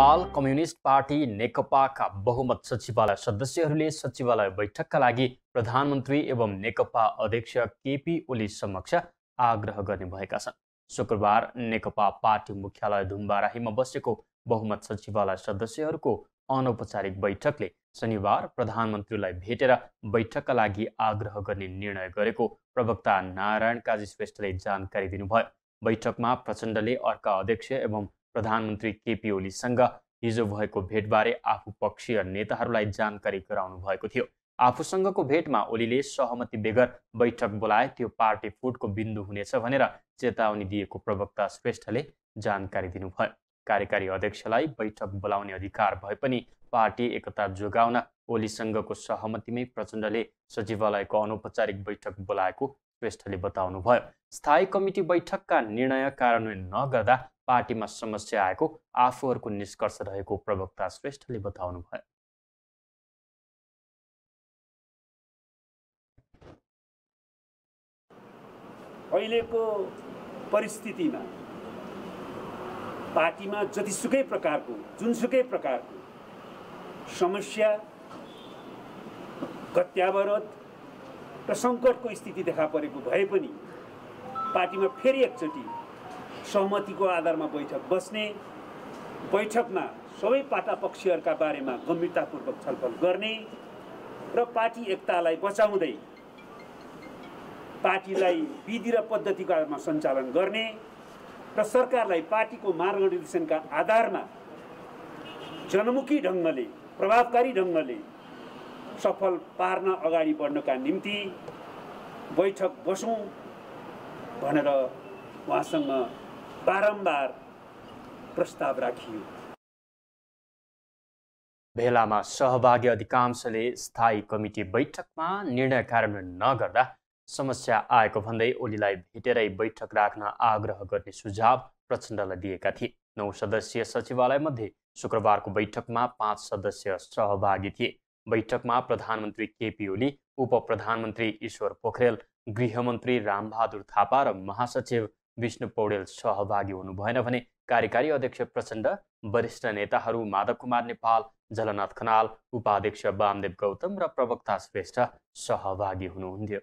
Nepal communist party नेकपाका बहुमत सचिवालय सदस्यहरूले सचिवालय बैठकका लागि प्रधानमन्त्री एवं नेकपा अध्यक्ष केपी ओली समक्ष आग्रह गर्ने भएका छन्। शुक्रबार नेकपा पार्टी मुख्यालय धुम्बाराहीमा बसेको बहुमत सचिवालय सदस्यहरूको अनौपचारिक बैठकले शनिबार प्रधानमन्त्रीलाई भेटेर बैठकका लागि आग्रह गर्ने निर्णय गरेको प्रवक्ता नारायण काजी श्रेष्ठले जानकारी दिनुभयो। बैठकमा प्रचण्डले अर्का अध्यक्ष एवं प्रधानमन्त्री केपी ओलीसँग हिजो भएको भेटबारे आफू पक्षीय नेताहरूलाई जानकारी गराउनु भएको थियो। आफूसँगको भेटमा ओलीले सहमति बेगर बैठक बोलाए त्यो पार्टी फुटको बिन्दु हुनेछ भनेर चेतावनी दिएको प्रवक्ता श्रेष्ठले जानकारी दिनुभयो। कार्यकारी अध्यक्षलाई बैठक बोलाउने अधिकार भए पनि पार्टी एकता जोगाउन ओलीसँगको सहमतिमै प्रचण्डले सचिवालयको अनौपचारिक बैठक बोलाएको श्रेष्ठले बताउनुभयो। स्थायी कमिटी बैठकका निर्णय कार्यान्वयन नगर्दा पार्टीमा समस्या आएको आफूहरूको निष्कर्ष रहेको प्रवक्ता श्रेष्ठले बताउनुभयो। अहिलेको परिस्थितिमा पार्टीमा जतिसुकै प्रकारको जुनसुकै प्रकारको समस्या गत्यावरोध र सङ्कटको स्थिति देखा परेको भए पनि पार्टीमा फेरि एकचोटि सहमतिको आधारमा बैठक बस्ने बैठकमा सबै पाटा पक्षीहरूका बारेमा गम्भीरतापूर्वक छलफल गर्ने र पार्टी एकतालाई बचाउँदै पार्टीलाई विधि र पद्धतिको आधारमा सञ्चालन गर्ने र सरकारलाई पार्टीको मार्गदर्शनका आधारमा जनमुखी ढङ्गले प्रभावकारी ढङ्गले सफल पार्न अगाडि बढ्नका निम्ति बैठक बसौँ भनेर उहाँसँग बारम्बार प्रस्ताव राखियो भेलामा सहभागी अधिकांशले स्थायी कमिटी बैठकमा निर्णय कार्यान्वयन नगर्दा समस्या आएको भन्दै ओलीलाई भेटेरै बैठक राख्न आग्रह गर्ने सुझाव प्रचण्डलाई दिएका थिए नौ सदस्यीय सचिवालयमध्ये शुक्रबारको बैठकमा पाँच सदस्य सहभागी थिए बैठकमा प्रधानमन्त्री केपी ओली उप प्रधानमन्त्री ईश्वर पोखरेल गृहमन्त्री रामबहादुर थापा र महासचिव विष्णु पौडेल सहभागी हुनु भएन भने कार्यकारी अध्यक्ष प्रचण्ड वरिष्ठ नेताहरू माधव कुमार नेपाल झलनाथ खनाल उपाध्यक्ष वामदेव गौतम र प्रवक्ता श्रेष्ठ सहभागी हुनुहुन्थ्यो।